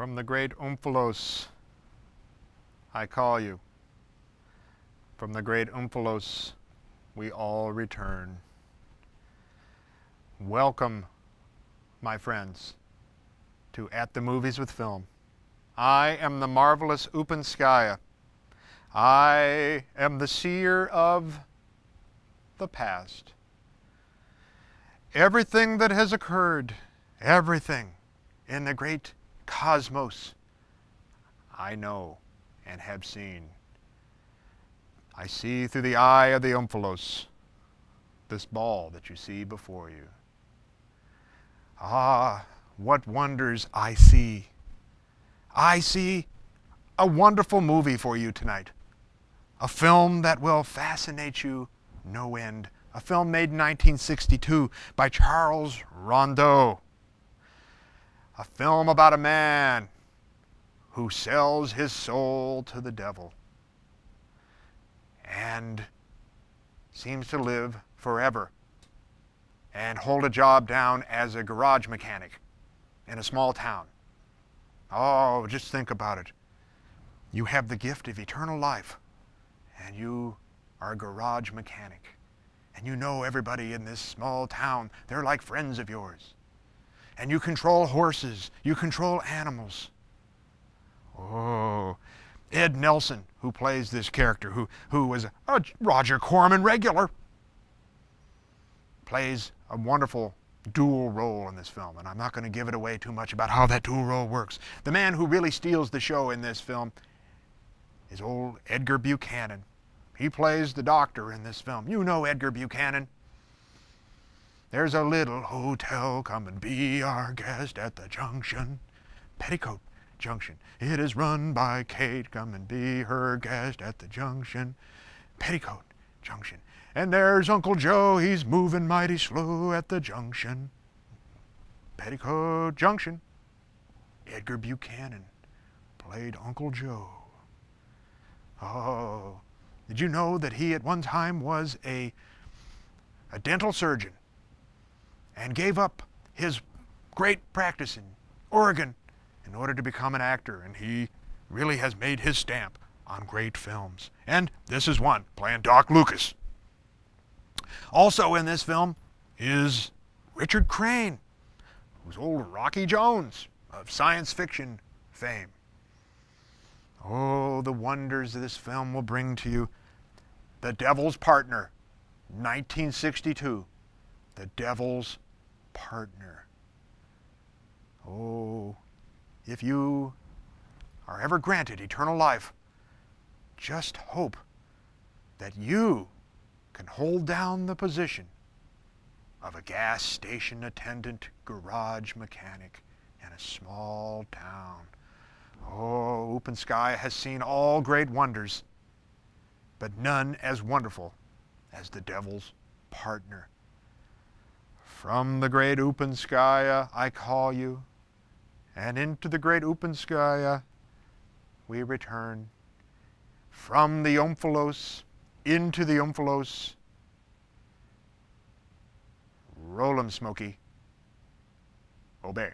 From the great Omphalos, I call you. From the great Omphalos, we all return. Welcome, my friends, to At the Movies with Phil. I am the marvelous Upanskaya. I am the seer of the past. Everything that has occurred, everything in the great cosmos, I know and have seen. I see through the eye of the omphalos this ball that you see before you. Ah, what wonders I see. I see a wonderful movie for you tonight. A film that will fascinate you no end. A film made in 1962 by Charles Rondeau. A film about a man who sells his soul to the devil and seems to live forever and hold a job down as a garage mechanic in a small town. Oh, just think about it. You have the gift of eternal life, and you are a garage mechanic. And you know everybody in this small town. They're like friends of yours. And you control horses, you control animals. Oh, Ed Nelson, who plays this character, who, who was a Roger Corman regular, plays a wonderful dual role in this film. And I'm not going to give it away too much about how that dual role works. The man who really steals the show in this film is old Edgar Buchanan. He plays the doctor in this film. You know Edgar Buchanan. There's a little hotel, come and be our guest at the junction. Petticoat Junction. It is run by Kate, come and be her guest at the junction. Petticoat Junction. And there's Uncle Joe, he's moving mighty slow at the junction. Petticoat Junction. Edgar Buchanan played Uncle Joe. Oh, did you know that he at one time was a, a dental surgeon and gave up his great practice in Oregon in order to become an actor? And he really has made his stamp on great films. And this is one, playing Doc Lucas. Also in this film is Richard Crane, who's old Rocky Jones of science fiction fame. Oh, the wonders this film will bring to you. The Devil's Partner, 1962. The Devil's Partner. Oh, if you are ever granted eternal life, just hope that you can hold down the position of a gas station attendant garage mechanic in a small town. Oh, Upanskaya has seen all great wonders, but none as wonderful as the devil's partner. From the great Upanskaya I call you, and into the great Upanskaya we return. From the Omphalos into the Omphalos. Roll 'em, Smoky. Obey.